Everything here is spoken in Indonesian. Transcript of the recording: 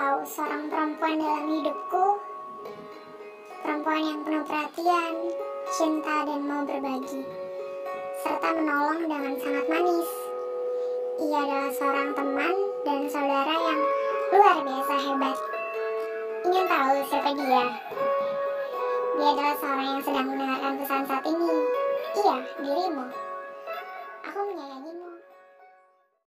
tahu seorang perempuan dalam hidupku, perempuan yang penuh perhatian, cinta, dan mau berbagi, serta menolong dengan sangat manis. Ia adalah seorang teman dan saudara yang luar biasa hebat. Ingin tahu siapa dia? Dia adalah seorang yang sedang mendengarkan pesan saat ini. Iya, dirimu. Aku menyayangimu